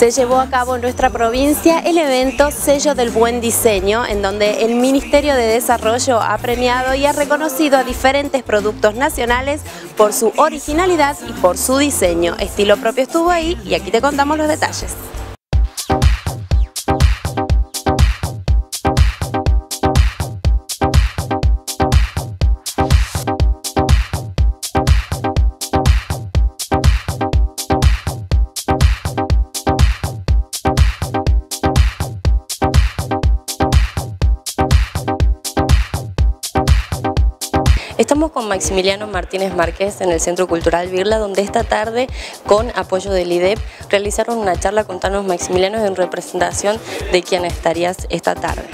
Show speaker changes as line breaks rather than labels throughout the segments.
Se llevó a cabo en nuestra provincia el evento Sello del Buen Diseño, en donde el Ministerio de Desarrollo ha premiado y ha reconocido a diferentes productos nacionales por su originalidad y por su diseño. Estilo propio estuvo ahí y aquí te contamos los detalles. Estamos con Maximiliano Martínez Márquez en el Centro Cultural Virla, donde esta tarde, con apoyo del IDEP, realizaron una charla. Contanos, Maximiliano, en representación de quién estarías esta tarde.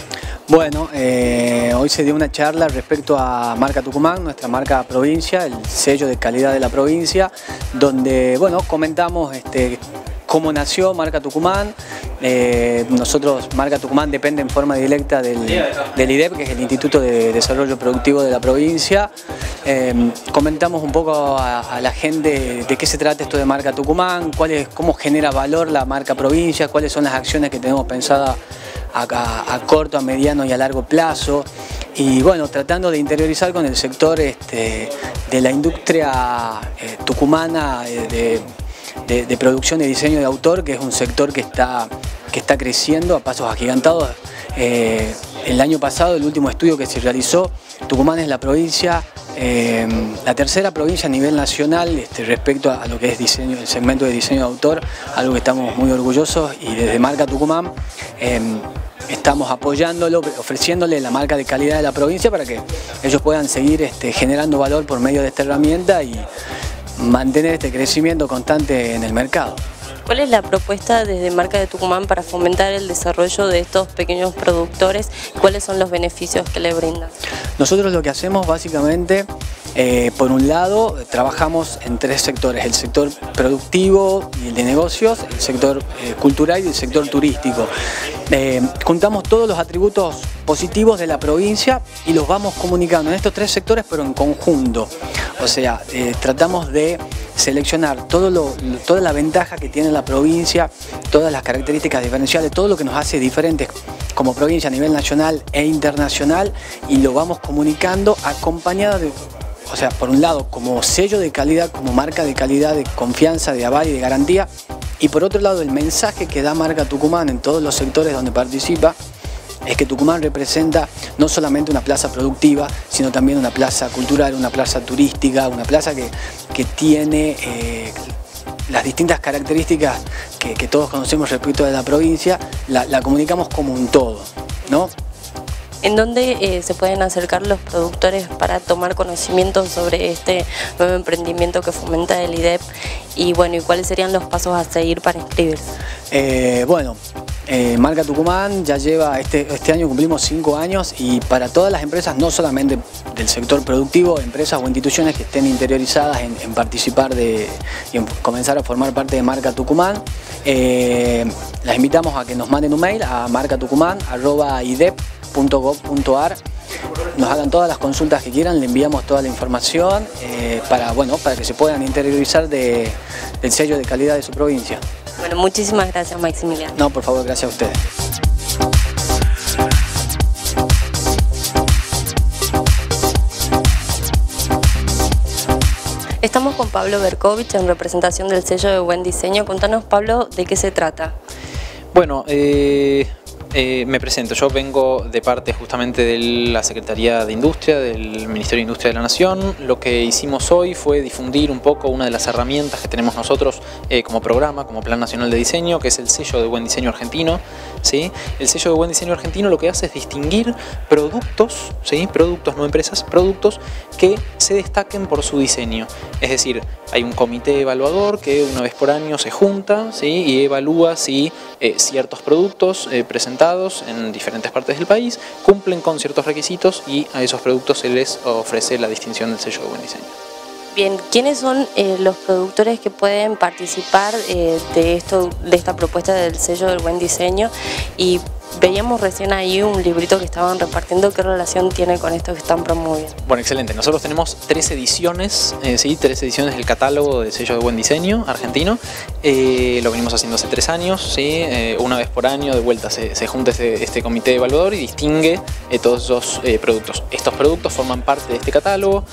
Bueno, eh, hoy se dio una charla respecto a Marca Tucumán, nuestra marca provincia, el sello de calidad de la provincia, donde bueno, comentamos este, cómo nació Marca Tucumán. Eh, nosotros, Marca Tucumán depende en forma directa del, IDEP, que es el Instituto de Desarrollo Productivo de la provincia. Eh, comentamos un poco a, la gente de qué se trata esto de Marca Tucumán, cuál cómo genera valor la marca provincia, cuáles son las acciones que tenemos pensadas a, corto, a mediano y a largo plazo. Y bueno, tratando de interiorizar con el sector este, de la industria eh, tucumana de de, producción y diseño de autor, que es un sector que está, que está creciendo a pasos agigantados. Eh, el año pasado, el último estudio que se realizó, Tucumán es la provincia, eh, la tercera provincia a nivel nacional este, respecto a, lo que es diseño, el segmento de diseño de autor, algo que estamos muy orgullosos y desde Marca Tucumán eh, estamos apoyándolo, ofreciéndole la marca de calidad de la provincia para que ellos puedan seguir este, generando valor por medio de esta herramienta y mantener este crecimiento constante en el mercado.
¿Cuál es la propuesta desde Marca de Tucumán para fomentar el desarrollo de estos pequeños productores? ¿Cuáles son los beneficios que le brindan?
Nosotros lo que hacemos básicamente eh, por un lado, trabajamos en tres sectores, el sector productivo y el de negocios, el sector eh, cultural y el sector turístico. Eh, contamos todos los atributos positivos de la provincia y los vamos comunicando en estos tres sectores, pero en conjunto. O sea, tratamos de seleccionar toda la ventaja que tiene la provincia, todas las características diferenciales, todo lo que nos hace diferentes como provincia a nivel nacional e internacional y lo vamos comunicando acompañado de o sea, por un lado, como sello de calidad, como marca de calidad, de confianza, de aval y de garantía, y por otro lado, el mensaje que da Marca Tucumán en todos los sectores donde participa es que Tucumán representa no solamente una plaza productiva, sino también una plaza cultural, una plaza turística, una plaza que, tiene eh, las distintas características que, todos conocemos respecto de la provincia, la, la comunicamos como un todo, ¿no?
¿En dónde eh, se pueden acercar los productores para tomar conocimiento sobre este nuevo emprendimiento que fomenta el IDEP? Y bueno, ¿y cuáles serían los pasos a seguir para inscribirse?
Eh, bueno, eh, Marca Tucumán ya lleva, este, este año cumplimos cinco años y para todas las empresas, no solamente del sector productivo, empresas o instituciones que estén interiorizadas en, participar de, y en comenzar a formar parte de Marca Tucumán, las invitamos a que nos manden un mail a marcatucumán.idep .gov.ar nos hagan todas las consultas que quieran, le enviamos toda la información eh, para, bueno, para que se puedan interiorizar del sello de calidad de su provincia.
Bueno, muchísimas gracias Maximiliano.
No, por favor, gracias a ustedes.
Estamos con Pablo Berkovich en representación del sello de Buen Diseño. Contanos, Pablo, de qué se trata.
Bueno, eh, eh, me presento, yo vengo de parte justamente de la Secretaría de Industria, del Ministerio de Industria de la Nación. Lo que hicimos hoy fue difundir un poco una de las herramientas que tenemos nosotros eh, como programa, como Plan Nacional de Diseño, que es el sello de Buen Diseño Argentino. ¿sí? El sello de Buen Diseño Argentino lo que hace es distinguir productos, ¿sí? productos, no empresas, productos que se destaquen por su diseño. Es decir, hay un comité evaluador que una vez por año se junta ¿sí? y evalúa si eh, ciertos productos presentados en diferentes partes del país, cumplen con ciertos requisitos y a esos productos se les ofrece la distinción del sello de buen diseño.
Bien, ¿quiénes son eh, los productores que pueden participar eh, de, esto, de esta propuesta del sello del buen diseño y
veíamos recién ahí un librito que estaban repartiendo, ¿qué relación tiene con esto que están promoviendo?
Bueno, excelente. Nosotros tenemos tres ediciones, eh, sí, tres ediciones del catálogo de sello de buen diseño argentino. Eh, lo venimos haciendo hace tres años, sí, eh, una vez por año de vuelta se, junta este, este, comité evaluador y distingue todos esos productos. Estos productos forman parte de este catálogo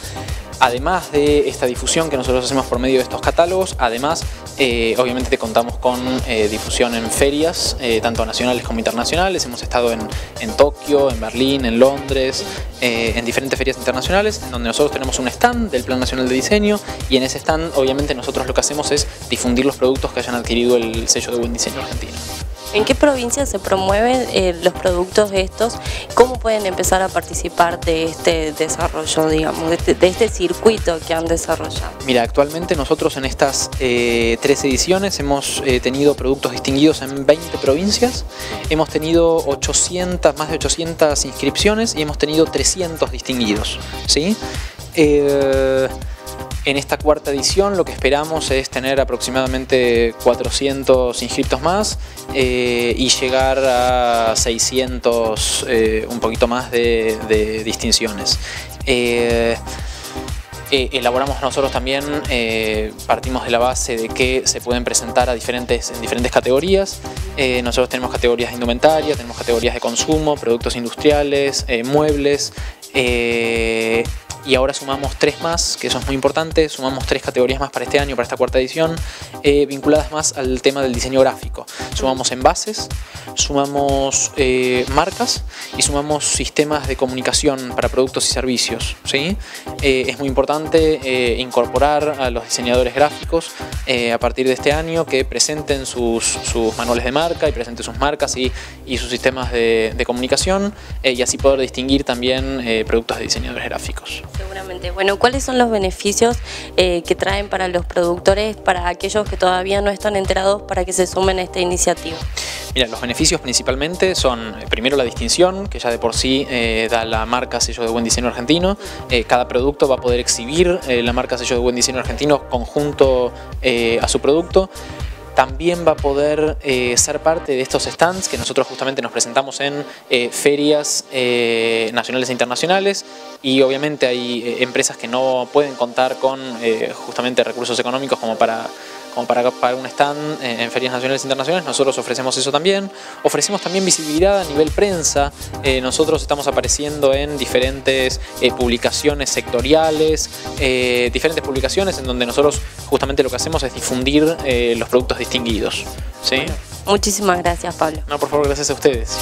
además de esta difusión que nosotros hacemos por medio de estos catálogos, además eh, obviamente te contamos con eh, difusión en ferias, eh, tanto nacionales como internacionales. Hemos estado en, Tokio, en Berlín, en Londres, en diferentes ferias internacionales, donde nosotros tenemos un stand del Plan Nacional de Diseño y en ese stand obviamente nosotros lo que hacemos es difundir los productos que hayan adquirido el sello de buen diseño argentino.
¿En qué provincias se promueven eh, los productos estos? ¿Cómo pueden empezar a participar de este desarrollo, digamos, de este, este circuito que han desarrollado?
Mira, actualmente nosotros en estas eh, tres ediciones hemos eh, tenido productos distinguidos en 20 provincias, hemos tenido 800, más de 800 inscripciones y hemos tenido 300 distinguidos, ¿sí? En esta cuarta edición lo que esperamos es tener aproximadamente 400 inscritos más eh, y llegar a 600, eh, un poquito más de, distinciones. Eh, elaboramos nosotros también, partimos de la base de que se pueden presentar a diferentes, en diferentes categorías. nosotros tenemos categorías de indumentaria, tenemos categorías de consumo, productos industriales, muebles, y ahora sumamos tres más, que eso es muy importante, sumamos tres categorías más para este año, para esta cuarta edición, eh, vinculadas más al tema del diseño gráfico. Sumamos envases, sumamos eh, marcas y sumamos sistemas de comunicación para productos y servicios. ¿sí? Eh, es muy importante incorporar a los diseñadores gráficos a partir de este año que presenten sus, manuales de marca y presenten sus marcas y, sus sistemas de, de comunicación y así poder distinguir también productos de diseñadores gráficos.
Seguramente. Bueno, ¿cuáles son los beneficios eh, que traen para los productores, para aquellos que todavía no están enterados, para que se sumen a esta iniciativa?
Mira, los beneficios principalmente son, eh, primero la distinción, que ya de por sí eh, da la marca sello de buen diseño argentino. cada producto va a poder exhibir la marca sello de buen diseño argentino conjunto a su producto también va a poder eh, ser parte de estos stands que nosotros justamente nos presentamos en eh, ferias eh, nacionales e internacionales. Y obviamente hay empresas que no pueden contar con justamente recursos económicos como para como para pagar un stand en ferias nacionales e internacionales, nosotros ofrecemos eso también. Ofrecemos también visibilidad a nivel prensa, eh, nosotros estamos apareciendo en diferentes eh, publicaciones sectoriales, eh, diferentes publicaciones en donde nosotros justamente lo que hacemos es difundir los productos distinguidos. ¿sí?
Muchísimas gracias, Pablo.
No, por favor, gracias a ustedes.